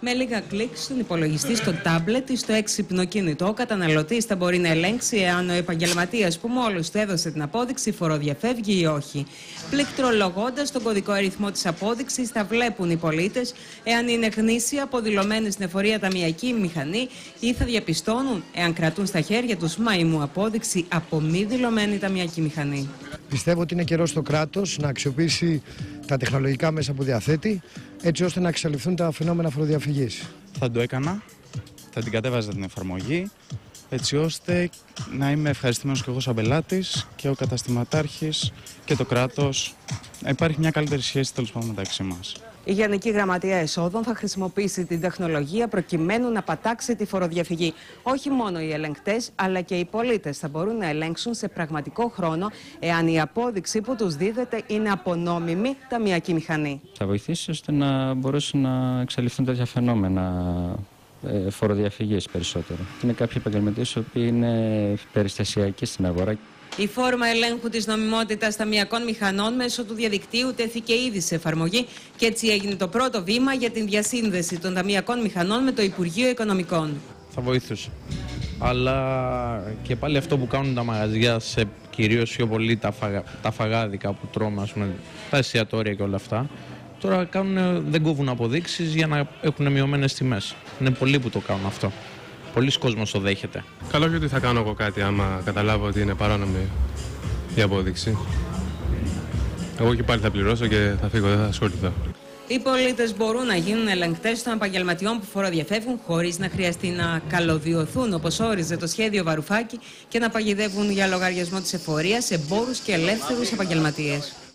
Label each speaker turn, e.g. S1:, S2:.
S1: Με λίγα κλικ στον υπολογιστή, στο τάμπλετ ή στο έξυπνο κινητό, ο καταναλωτής θα μπορεί να ελέγξει εάν ο επαγγελματίας που μόλις του έδωσε την απόδειξη φοροδιαφεύγει ή όχι. Πληκτρολογώντας τον κωδικό αριθμό της απόδειξης, θα βλέπουν οι πολίτες εάν είναι γνήσια αποδηλωμένη στην εφορία ταμιακή μηχανή ή θα διαπιστώνουν εάν κρατούν στα χέρια τους μαϊμού απόδειξη από μη δηλωμένη ταμιακή μηχανή.
S2: Πιστεύω ότι είναι καιρός στο κράτος να αξιοποιήσει τα τεχνολογικά μέσα που διαθέτει, έτσι ώστε να εξαλειφθούν τα φαινόμενα φοροδιαφυγής.
S3: Θα το έκανα, θα την κατέβαζα την εφαρμογή, έτσι ώστε να είμαι ευχαριστημένος και εγώ σαν πελάτης και ο καταστηματάρχης και το κράτος. Να υπάρχει μια καλύτερη σχέση τέλος πάντων μεταξύ μας.
S1: Η Γενική Γραμματεία Εσόδων θα χρησιμοποιήσει την τεχνολογία προκειμένου να πατάξει τη φοροδιαφυγή. Όχι μόνο οι ελεγκτές, αλλά και οι πολίτες θα μπορούν να ελέγξουν σε πραγματικό χρόνο εάν η απόδειξη που τους δίδεται είναι απονόμιμη ταμιακή μηχανή.
S4: Θα βοηθήσει ώστε να μπορέσουν να εξαλειφθούν τέτοια φαινόμενα ε, φοροδιαφυγής περισσότερο. Είναι κάποιοι επαγγελματίες οι οποίοι είναι περιστασιακοί στην αγορά.
S1: Η φόρμα ελέγχου της νομιμότητας ταμιακών μηχανών μέσω του διαδικτύου τέθηκε ήδη σε εφαρμογή και έτσι έγινε το πρώτο βήμα για την διασύνδεση των ταμιακών μηχανών με το Υπουργείο Οικονομικών.
S5: Θα βοηθούσε. Αλλά και πάλι αυτό που κάνουν τα μαγαζιά σε κυρίως πιο πολύ τα, φαγα, τα φαγάδικα που τρώμε, ας πούμε, τα εστιατόρια και όλα αυτά. Τώρα κάνουν, δεν κόβουν αποδείξεις για να έχουν μειωμένες τιμές. Είναι πολλοί που το κάνουν αυτό. Πολλοί κόσμος το δέχεται.
S6: Καλό και ότι θα κάνω εγώ κάτι άμα καταλάβω ότι είναι παράνομη η απόδειξη. Εγώ και πάλι θα πληρώσω και θα φύγω, δεν θα ασχοληθώ.
S1: Οι πολίτες μπορούν να γίνουν ελεγκτές των επαγγελματιών που φοροδιαφεύγουν χωρίς να χρειαστεί να καλωδιωθούν, όπως όριζε το σχέδιο Βαρουφάκη, και να παγιδεύουν για λογαριασμό της εφορίας εμπόρου και ελεύθερους επαγγελματίες.